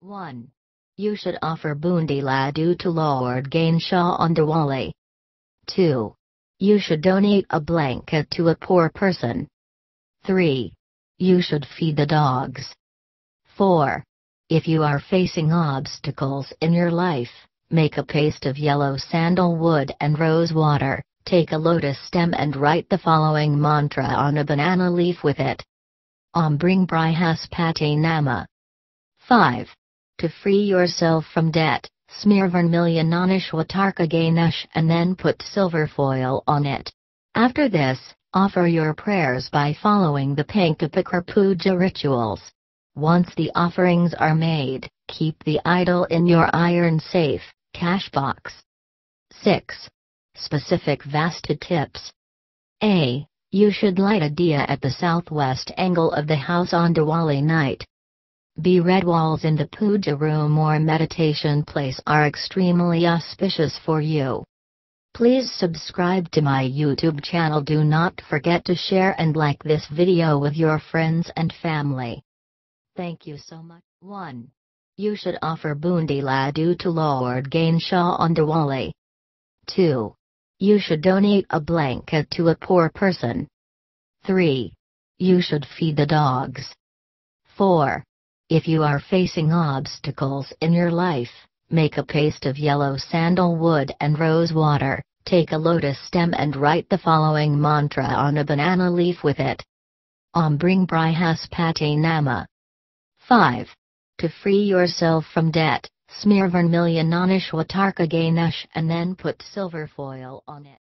1. You should offer Bundi Laddu to Lord Ganesha on Diwali. 2. You should donate a blanket to a poor person. 3. You should feed the dogs. 4. If you are facing obstacles in your life, make a paste of yellow sandalwood and rose water, take a lotus stem and write the following mantra on a banana leaf with it. Om Bring Brihaspati Nama. 5. To free yourself from debt, smear vermilion on Ishwatarka Ganesh and then put silver foil on it. After this, offer your prayers by following the Panchopachar Puja rituals. Once the offerings are made, keep the idol in your iron safe, cash box. 6. Specific Vastu tips. A. You should light a diya at the southwest angle of the house on Diwali night. B. Red walls in the puja room or meditation place are extremely auspicious for you. Please subscribe to my YouTube channel. Do not forget to share and like this video with your friends and family. Thank you so much. 1. You should offer Bundi Laddu to Lord Ganesha on Diwali. 2. You should donate a blanket to a poor person. 3. You should feed the dogs. 4. If you are facing obstacles in your life, make a paste of yellow sandalwood and rose water, take a lotus stem and write the following mantra on a banana leaf with it. Om Bring Brihaspati Nama. 5. To free yourself from debt, smear vermilion on Ishwatarka Ganesh and then put silver foil on it.